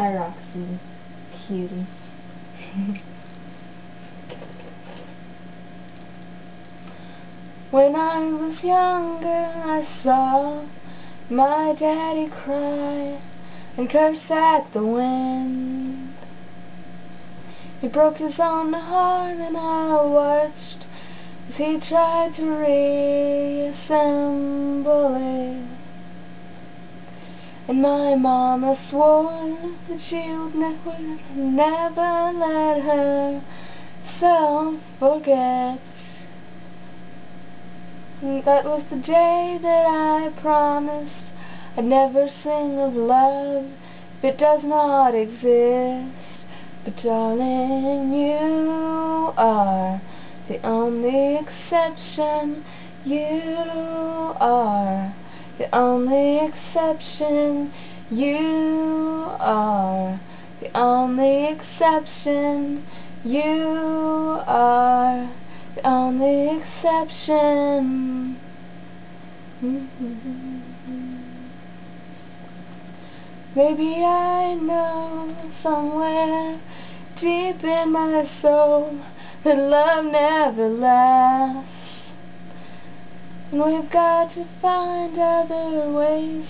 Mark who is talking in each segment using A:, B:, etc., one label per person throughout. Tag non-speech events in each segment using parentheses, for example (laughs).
A: Roxy. Cutie. when I was younger, I saw my daddy cry and curse at the wind. He broke his own heart and I watched as he tried to reassemble it. And my mama swore that she would never let herself forget. That was the day that I promised I'd never sing of love if it does not exist. But darling, you are the only exception. You are the only exception. You are the only exception. You are the only exception. (laughs) Maybe I know somewhere deep in my soul that love never lasts. And we've got to find other ways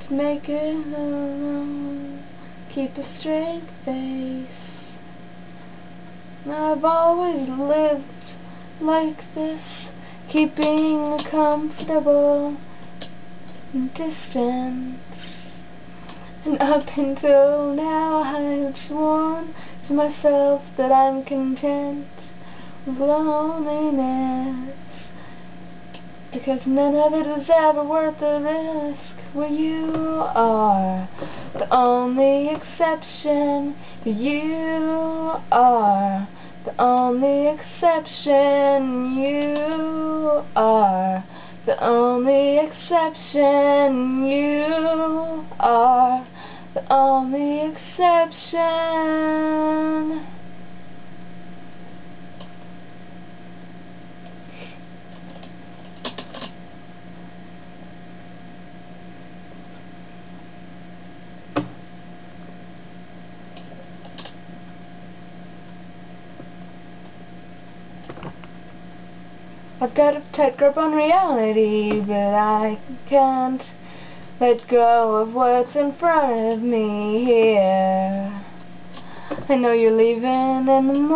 A: to make it alone. Keep a straight face. I've always lived like this, keeping a comfortable distance. And up until now I've sworn to myself that I'm content with loneliness. Because none of it was ever worth the risk. Well, you are the only exception. You are the only exception. You are the only exception. You are the only exception. I've got a tight grip on reality, but I can't let go of what's in front of me here. I know you're leaving in the morning.